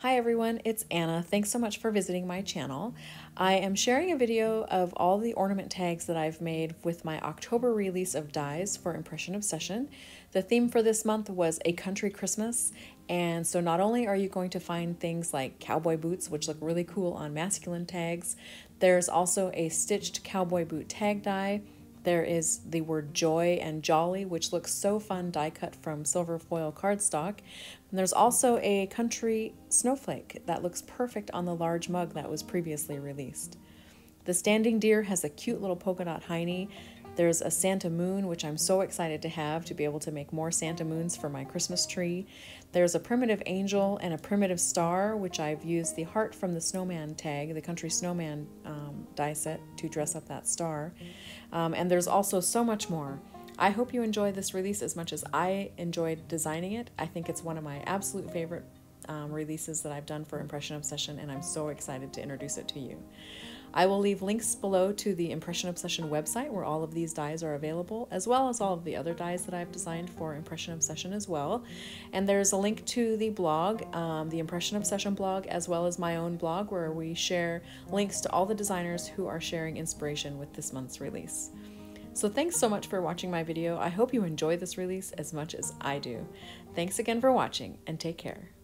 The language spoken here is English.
Hi everyone, it's Anna. Thanks so much for visiting my channel. I am sharing a video of all the ornament tags that I've made with my October release of dies for Impression Obsession. The theme for this month was A Country Christmas, and so not only are you going to find things like cowboy boots, which look really cool on masculine tags, there's also a stitched cowboy boot tag die, there is the word joy and jolly, which looks so fun die cut from silver foil cardstock. And there's also a country snowflake that looks perfect on the large mug that was previously released. The standing deer has a cute little polka dot hiney there's a Santa moon, which I'm so excited to have to be able to make more Santa moons for my Christmas tree. There's a primitive angel and a primitive star, which I've used the heart from the snowman tag, the country snowman um, die set, to dress up that star. Um, and there's also so much more. I hope you enjoy this release as much as I enjoyed designing it. I think it's one of my absolute favorite um, releases that I've done for Impression Obsession, and I'm so excited to introduce it to you. I will leave links below to the Impression Obsession website where all of these dies are available, as well as all of the other dies that I've designed for Impression Obsession as well. And there's a link to the blog, um, the Impression Obsession blog, as well as my own blog where we share links to all the designers who are sharing inspiration with this month's release. So thanks so much for watching my video. I hope you enjoy this release as much as I do. Thanks again for watching and take care.